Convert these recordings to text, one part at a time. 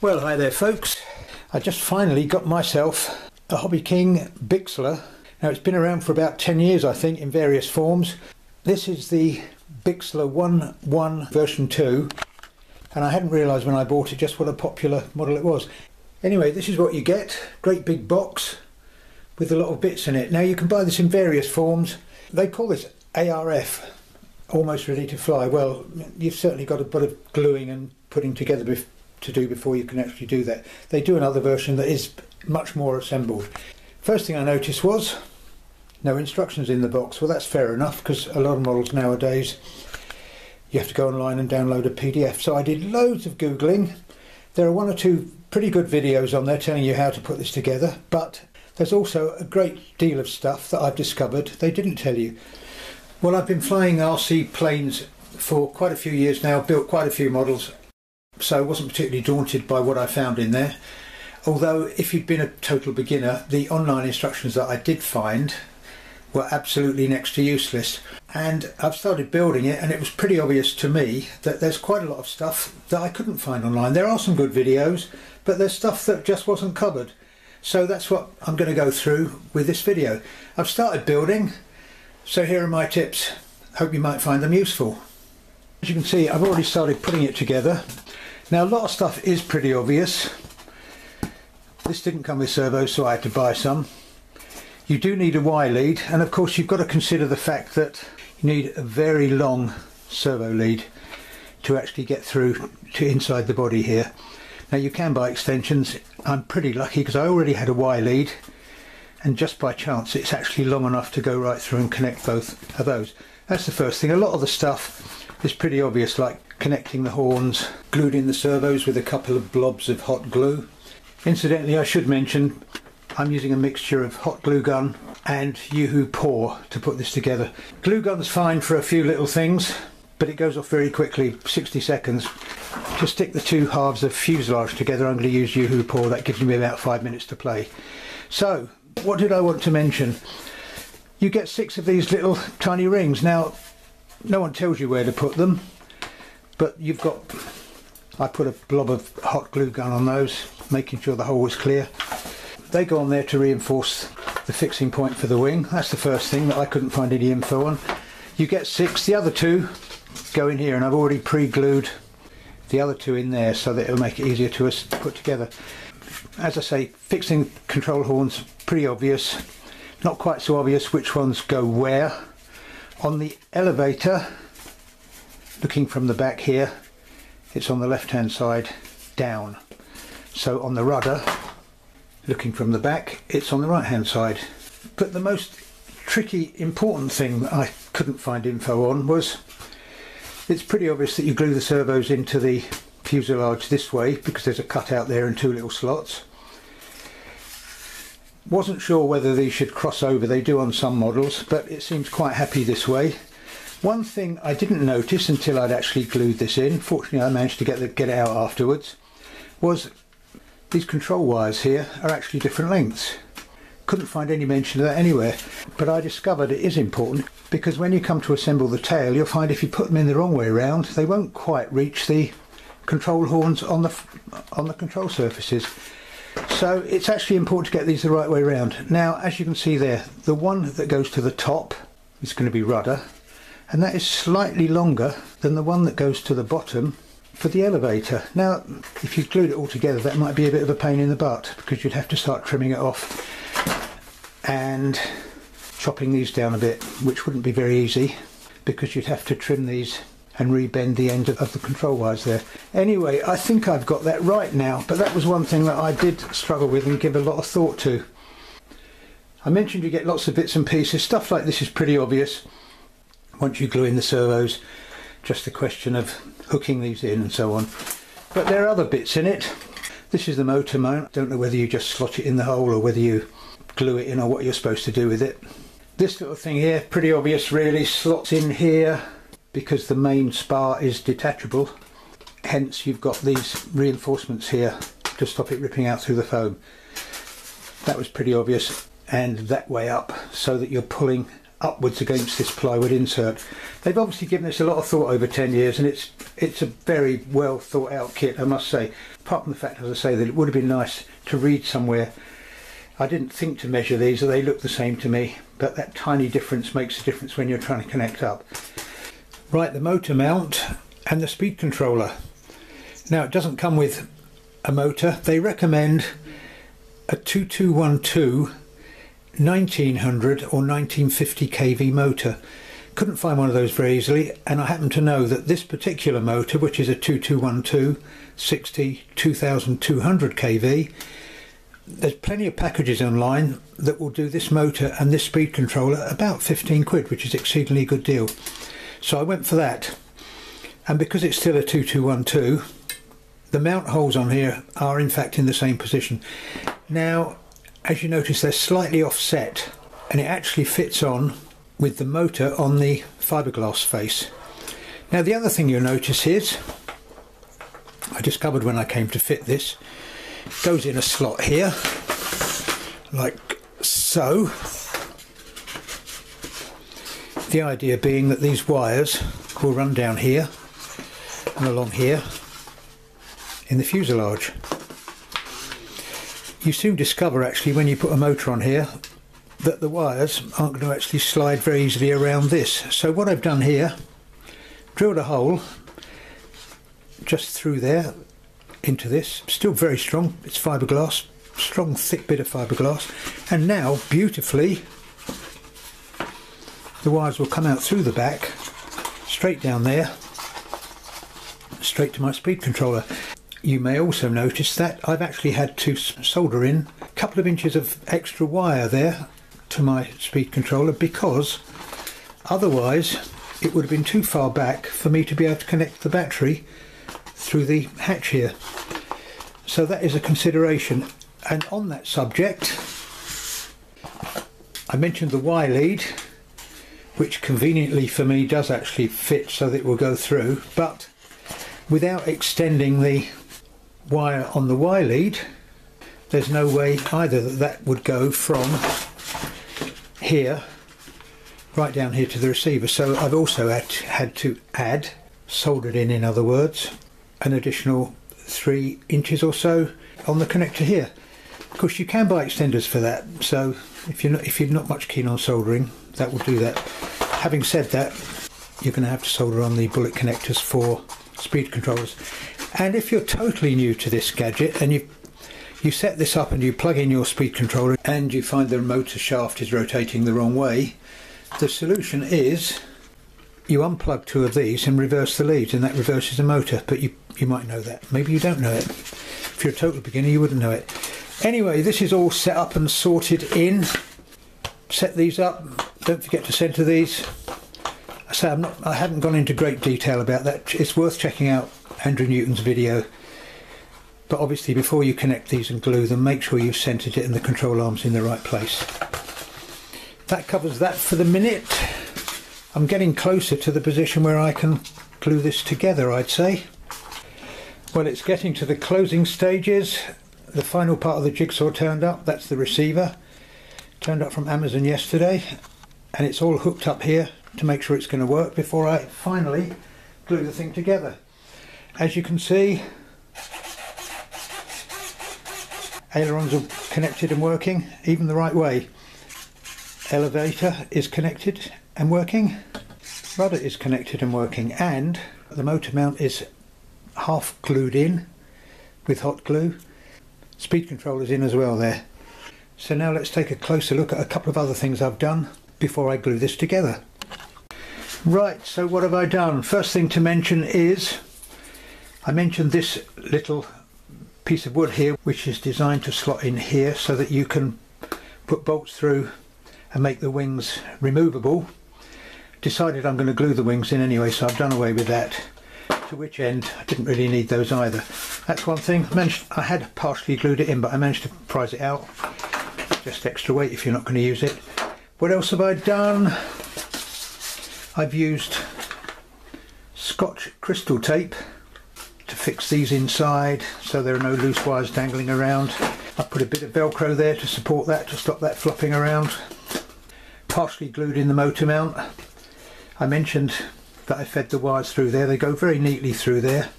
Well, hi there, folks. I just finally got myself a HobbyKing Bixler. Now, it's been around for about 10 years, I think, in various forms. This is the Bixler 1.1 version 2, and I hadn't realised when I bought it just what a popular model it was. Anyway, this is what you get. Great big box with a lot of bits in it. Now, you can buy this in various forms. They call this ARF, almost ready to fly. Well, you've certainly got a bit of gluing and putting together to do before you can actually do that. They do another version that is much more assembled. First thing I noticed was no instructions in the box. Well, that's fair enough because a lot of models nowadays you have to go online and download a PDF. So I did loads of Googling. There are one or two pretty good videos on there telling you how to put this together, but there's also a great deal of stuff that I've discovered they didn't tell you. Well, I've been flying RC planes for quite a few years now, built quite a few models, so I wasn't particularly daunted by what I found in there. Although, if you'd been a total beginner, the online instructions that I did find were absolutely next to useless. And I've started building it, and it was pretty obvious to me that there's quite a lot of stuff that I couldn't find online. There are some good videos, but there's stuff that just wasn't covered. So that's what I'm going to go through with this video. I've started building, so here are my tips. Hope you might find them useful. As you can see, I've already started putting it together. Now a lot of stuff is pretty obvious. This didn't come with servos, so I had to buy some. You do need a Y lead, and of course you've got to consider the fact that you need a very long servo lead to actually get through to inside the body here. Now you can buy extensions. I'm pretty lucky because I already had a Y lead and just by chance it's actually long enough to go right through and connect both of those. That's the first thing. A lot of the stuff is pretty obvious like connecting the horns, glued in the servos with a couple of blobs of hot glue. Incidentally I should mention I'm using a mixture of hot glue gun and UHU Por to put this together. Glue gun's fine for a few little things but it goes off very quickly, 60 seconds. To stick the two halves of fuselage together I'm going to use UHU Por, that gives me about five minutes to play. So what did I want to mention? You get six of these little tiny rings. Now, no one tells you where to put them, but you've got, I put a blob of hot glue gun on those, making sure the hole was clear. They go on there to reinforce the fixing point for the wing. That's the first thing that I couldn't find any info on. You get six, the other two go in here and I've already pre-glued the other two in there so that it'll make it easier to us to put together as I say, fixing control horns pretty obvious. Not quite so obvious which ones go where. On the elevator, looking from the back here, it's on the left hand side down. So on the rudder, looking from the back, it's on the right hand side. But the most tricky, important thing I couldn't find info on was it's pretty obvious that you glue the servos into the fuselage this way because there's a cutout there and two little slots. Wasn't sure whether these should cross over, they do on some models, but it seems quite happy this way. One thing I didn't notice until I'd actually glued this in, fortunately I managed to get, the, get it out afterwards, was these control wires here are actually different lengths. Couldn't find any mention of that anywhere, but I discovered it is important because when you come to assemble the tail, you'll find if you put them in the wrong way around, they won't quite reach the control horns on the on the control surfaces. So it's actually important to get these the right way around. Now, as you can see there, the one that goes to the top is going to be rudder, and that is slightly longer than the one that goes to the bottom for the elevator. Now, if you glued it all together, that might be a bit of a pain in the butt because you'd have to start trimming it off and chopping these down a bit, which wouldn't be very easy because you'd have to trim these and rebend the end of the control wires there. Anyway, I think I've got that right now, but that was one thing that I did struggle with and give a lot of thought to. I mentioned you get lots of bits and pieces. Stuff like this is pretty obvious once you glue in the servos. Just a question of hooking these in and so on. But there are other bits in it. This is the motor mount. Don't know whether you just slot it in the hole or whether you glue it in or what you're supposed to do with it. This little thing here, pretty obvious really, slots in here because the main spar is detachable hence you've got these reinforcements here to stop it ripping out through the foam that was pretty obvious and that way up so that you're pulling upwards against this plywood insert they've obviously given this a lot of thought over 10 years and it's it's a very well thought out kit I must say apart from the fact, as I say, that it would have been nice to read somewhere. I didn't think to measure these, they look the same to me, but that tiny difference makes a difference when you're trying to connect up. Right, the motor mount and the speed controller. Now it doesn't come with a motor. They recommend a 2212 1900 or 1950 kV motor. Couldn't find one of those very easily and I happen to know that this particular motor, which is a 2212 60 2200 kV, there's plenty of packages online that will do this motor and this speed controller about 15 quid, which is exceedingly good deal. So I went for that. And because it's still a 2212, the mount holes on here are in fact in the same position. Now, as you notice, they're slightly offset and it actually fits on with the motor on the fiberglass face. Now the other thing you'll notice is, I discovered when I came to fit this, goes in a slot here, like so. The idea being that these wires will run down here and along here in the fuselage. You soon discover actually when you put a motor on here that the wires aren't going to actually slide very easily around this. So what I've done here, drilled a hole just through there into this, still very strong, it's fiberglass, strong thick bit of fiberglass, and now beautifully the wires will come out through the back, straight down there, straight to my speed controller. You may also notice that I've actually had to solder in a couple of inches of extra wire there to my speed controller because otherwise it would have been too far back for me to be able to connect the battery through the hatch here. So that is a consideration. And on that subject, I mentioned the Y lead, which conveniently for me does actually fit so that it will go through, but without extending the wire on the Y lead, there's no way either that that would go from here right down here to the receiver. So I've also had, had to add, soldered in in other words, an additional three inches or so on the connector here. Of course you can buy extenders for that, so if you're not, if you're not much keen on soldering, that will do that. Having said that, you're going to have to solder on the bullet connectors for speed controllers. And if you're totally new to this gadget and you you set this up and you plug in your speed controller and you find the motor shaft is rotating the wrong way, the solution is you unplug two of these and reverse the leads and that reverses the motor but you you might know that. Maybe you don't know it. If you're a total beginner you wouldn't know it. Anyway this is all set up and sorted in. Set these up. Don't forget to center these. I say I'm not I haven't gone into great detail about that. It's worth checking out Andrew Newton's video but obviously before you connect these and glue them make sure you've centered it and the control arms in the right place that covers that for the minute I'm getting closer to the position where I can glue this together I'd say. Well it's getting to the closing stages. The final part of the jigsaw turned up, that's the receiver. Turned up from Amazon yesterday and it's all hooked up here to make sure it's going to work before I finally glue the thing together. As you can see ailerons are connected and working even the right way. Elevator is connected and working. Rudder is connected and working and the motor mount is half glued in with hot glue. Speed controller's in as well there. So now let's take a closer look at a couple of other things I've done before I glue this together. Right, so what have I done? First thing to mention is I mentioned this little piece of wood here which is designed to slot in here so that you can put bolts through and make the wings removable. Decided I'm going to glue the wings in anyway so I've done away with that. To which end I didn't really need those either. That's one thing. I, managed, I had partially glued it in but I managed to prise it out. Just extra weight if you're not going to use it. What else have I done? I've used scotch crystal tape to fix these inside so there are no loose wires dangling around. I put a bit of velcro there to support that to stop that flopping around. Partially glued in the motor mount. I mentioned that I fed the wires through there. They go very neatly through there.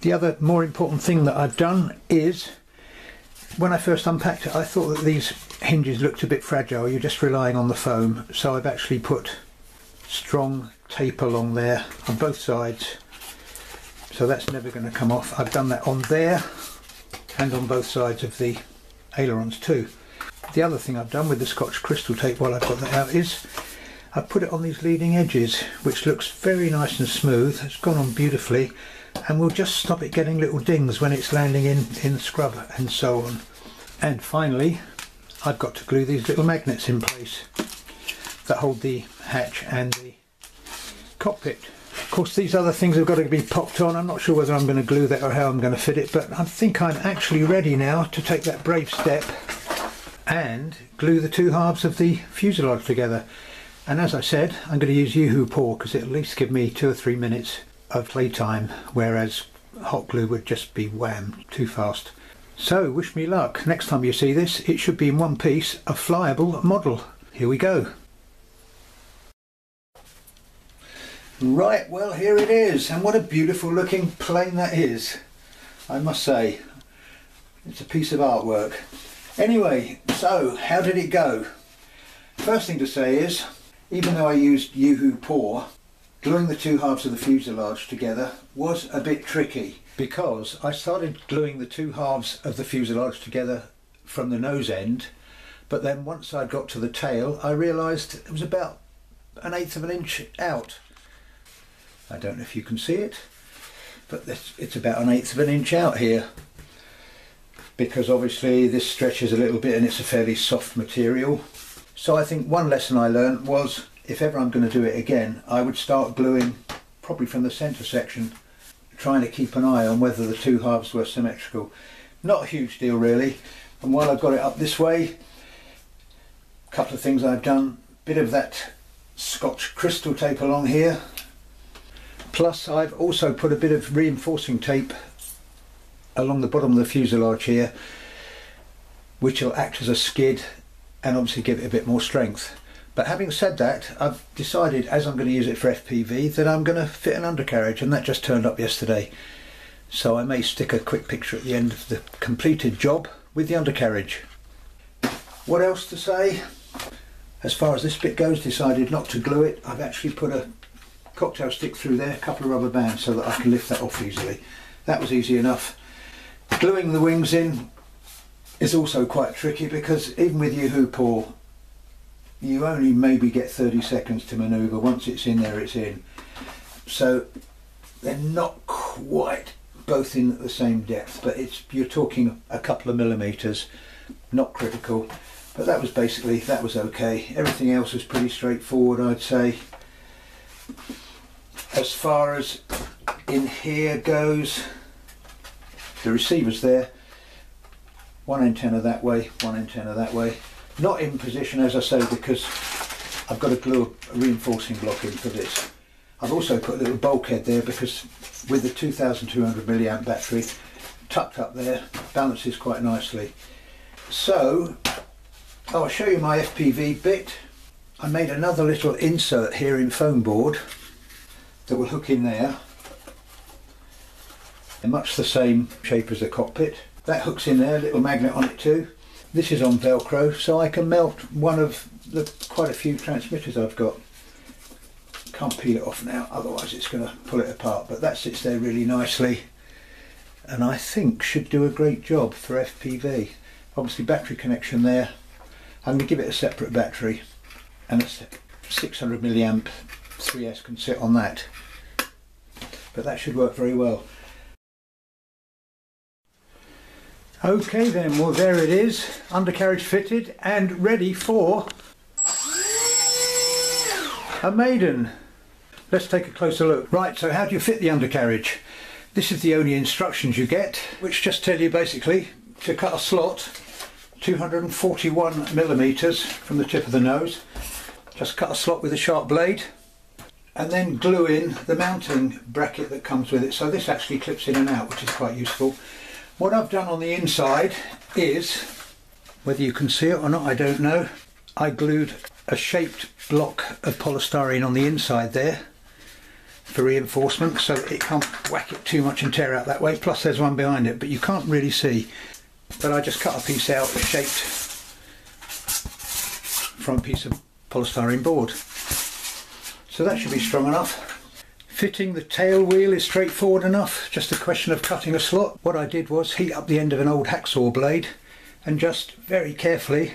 The other more important thing that I've done is when I first unpacked it I thought that these hinges looked a bit fragile. You're just relying on the foam. So I've actually put strong tape along there on both sides so that's never going to come off. I've done that on there and on both sides of the ailerons too. The other thing I've done with the Scotch crystal tape while I've got that out is I've put it on these leading edges which looks very nice and smooth. It's gone on beautifully and we'll just stop it getting little dings when it's landing in, in the scrub and so on. And finally I've got to glue these little magnets in place that hold the hatch and the cockpit. Of course these other things have got to be popped on. I'm not sure whether I'm going to glue that or how I'm going to fit it but I think I'm actually ready now to take that brave step and glue the two halves of the fuselage together. And as I said, I'm going to use UHU Por because it'll at least give me two or three minutes of playtime, whereas hot glue would just be wham, too fast. So, wish me luck. Next time you see this, it should be in one piece, a flyable model. Here we go. Right, well here it is, and what a beautiful looking plane that is. I must say, it's a piece of artwork. Anyway, so how did it go? First thing to say is, even though I used UHU Por, gluing the two halves of the fuselage together was a bit tricky because I started gluing the two halves of the fuselage together from the nose end, but then once I got to the tail, I realised it was about an eighth of an inch out I don't know if you can see it, but it's about an eighth of an inch out here because obviously this stretches a little bit and it's a fairly soft material. So I think one lesson I learned was if ever I'm going to do it again, I would start gluing probably from the centre section, trying to keep an eye on whether the two halves were symmetrical. Not a huge deal really. And while I've got it up this way, a couple of things I've done. Bit of that Scotch crystal tape along here Plus I've also put a bit of reinforcing tape along the bottom of the fuselage here which will act as a skid and obviously give it a bit more strength. But having said that, I've decided as I'm going to use it for FPV that I'm going to fit an undercarriage and that just turned up yesterday. So I may stick a quick picture at the end of the completed job with the undercarriage. What else to say? As far as this bit goes, decided not to glue it. I've actually put a cocktail stick through there, a couple of rubber bands so that I can lift that off easily. That was easy enough. Gluing the wings in is also quite tricky because even with UHU Por, you only maybe get 30 seconds to manoeuvre. Once it's in there, it's in. So they're not quite both in at the same depth, but it's you're talking a couple of millimeters, not critical. But that was basically, that was okay. Everything else was pretty straightforward, I'd say as far as in here goes the receivers there one antenna that way one antenna that way. Not in position as I say because I've got to glue a reinforcing block in for this. I've also put a little bulkhead there because with the 2200 milliamp battery tucked up there balances quite nicely. So I'll show you my FPV bit. I made another little insert here in foam board that will hook in there. They're much the same shape as the cockpit. That hooks in there, little magnet on it too. This is on Velcro, so I can melt one of the quite a few transmitters I've got. Can't peel it off now, otherwise it's going to pull it apart, but that sits there really nicely and I think should do a great job for FPV. Obviously battery connection there. I'm going to give it a separate battery and a 600 milliamp 3S can sit on that but that should work very well. Okay then, well there it is, undercarriage fitted and ready for a maiden. Let's take a closer look. Right, so how do you fit the undercarriage? This is the only instructions you get, which just tell you basically to cut a slot 241 millimeters from the tip of the nose. Just cut a slot with a sharp blade and then glue in the mounting bracket that comes with it. So this actually clips in and out, which is quite useful. What I've done on the inside is, whether you can see it or not, I don't know, I glued a shaped block of polystyrene on the inside there. for reinforcement so it can't whack it too much and tear out that way. Plus there's one behind it, but you can't really see. But I just cut a piece out shaped from a piece of polystyrene board. So that should be strong enough. Fitting the tail wheel is straightforward enough, just a question of cutting a slot. What I did was heat up the end of an old hacksaw blade and just very carefully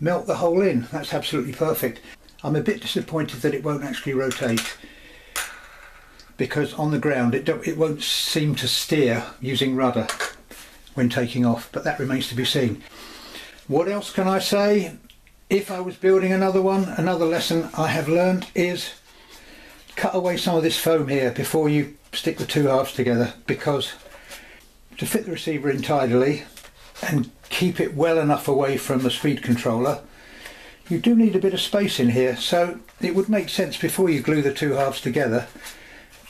melt the hole in. That's absolutely perfect. I'm a bit disappointed that it won't actually rotate because on the ground it, it won't seem to steer using rudder when taking off, but that remains to be seen. What else can I say? If I was building another one, another lesson I have learned is cut away some of this foam here before you stick the two halves together because to fit the receiver in tidily and keep it well enough away from the speed controller you do need a bit of space in here. So it would make sense before you glue the two halves together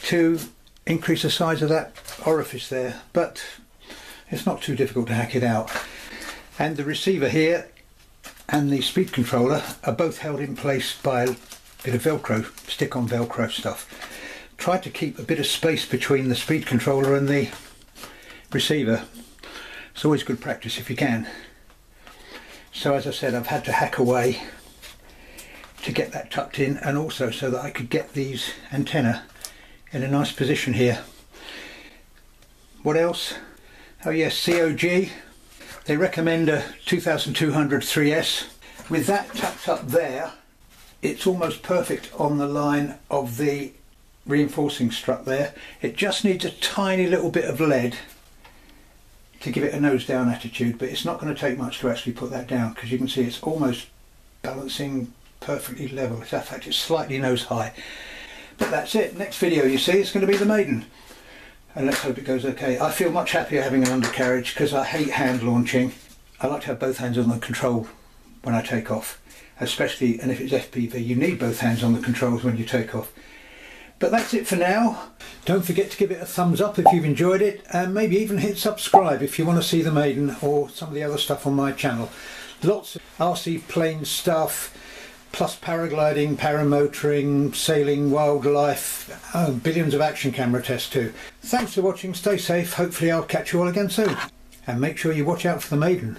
to increase the size of that orifice there but it's not too difficult to hack it out. And the receiver here and the speed controller are both held in place by a bit of velcro stick on velcro stuff try to keep a bit of space between the speed controller and the receiver it's always good practice if you can so as I said, I've had to hack away to get that tucked in and also so that I could get these antenna in a nice position here. What else? Oh yes, COG. They recommend a 2200 3S. With that tucked up there, it's almost perfect on the line of the reinforcing strut there. It just needs a tiny little bit of lead to give it a nose down attitude but it's not going to take much to actually put that down because you can see it's almost balancing perfectly level in fact it's slightly nose high but that's it next video you see it's going to be the maiden and let's hope it goes okay I feel much happier having an undercarriage because I hate hand launching I like to have both hands on the control when I take off especially and if it's FPV you need both hands on the controls when you take off but that's it for now. Don't forget to give it a thumbs up if you've enjoyed it and maybe even hit subscribe if you want to see the Maiden or some of the other stuff on my channel. Lots of RC plane stuff, plus paragliding, paramotoring, sailing, wildlife, oh, billions of action camera tests too. Thanks for watching, stay safe, hopefully I'll catch you all again soon. And make sure you watch out for the Maiden.